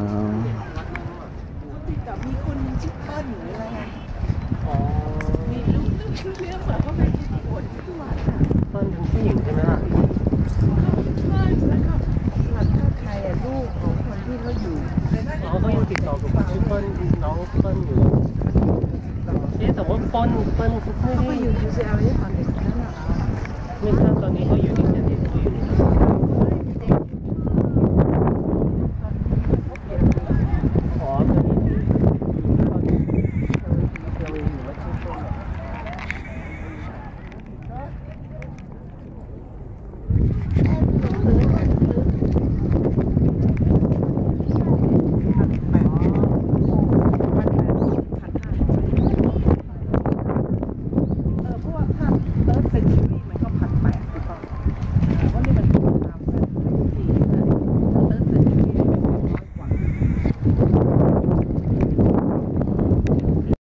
นะแต่มีคนชื่อเปิ้ลหรืออะไรอะอ๋อมีลูกชื่อเรียกแบบว่าเป็นคนที่วัดอะเปิ้ลเป็นผู้หญิงใช่ไหมล่ะใช่แล้วก็หลังก็ใครอะลูกของคนที่เขาอยู่เขาก็ยังติดต่อกับชื่อเปิ้ลน้องเปิ้ลอยู่เอ๊ะแต่ว่าเปิ้ลเปิ้ลไม่ได้ไปอยู่ UCL ที่ขอน